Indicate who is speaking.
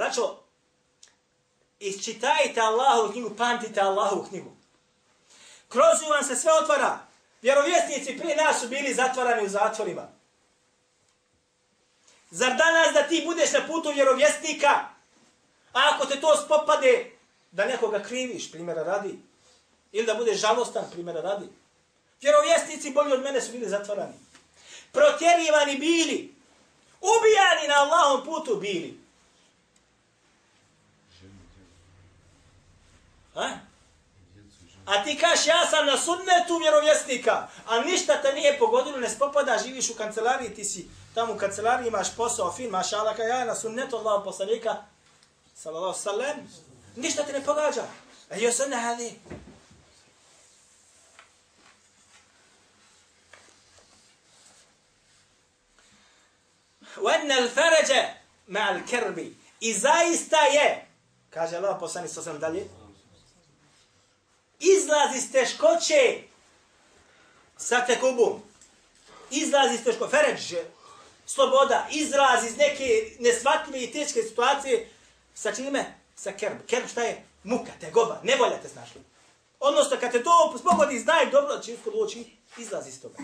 Speaker 1: braćo, isčitajte Allahu knjigu, pamtite Allahu knjigu. Kroz vam se sve otvara. Vjerovjesnici prije nas su bili zatvarani u zatvorima. Zar danas da ti budeš na putu vjerovjesnika, a ako te to spopade, da nekoga kriviš, primjera radi, ili da budeš žalostan, primjera radi. Vjerovjesnici bolji od mene su bili zatvarani. Protjerivani bili. Ubijani na Allahom putu bili. A? A ti kaš, ja sam na sunnetu vjerovjesnika, a ništa te nije pogodilo, ne spopada, živiš u kancelariji, ti si tamo u kancelariji, imaš posao, fin, maša Allah, ja na sunnetu Allahom poslanika, sallallahu sallam, ništa te ne pogađa. A jo sunne hadi. وَأَنَّ الْفَرَجَ مَعَ الْكَرْبِ I zaista je, kaže Allah poslani sa dalje, izlazi iz teškoće sa tekubom. Izlazi iz teškoće, feređ, sloboda, Izlazi iz neke nesvatljive i teške situacije, sa čime? Sa kerb. Kerb šta je? Muka, tegoba, nevolja te snašli. Odnosno, kad te to spogodi, znaj dobro, čim sko doći, izlazi iz toga.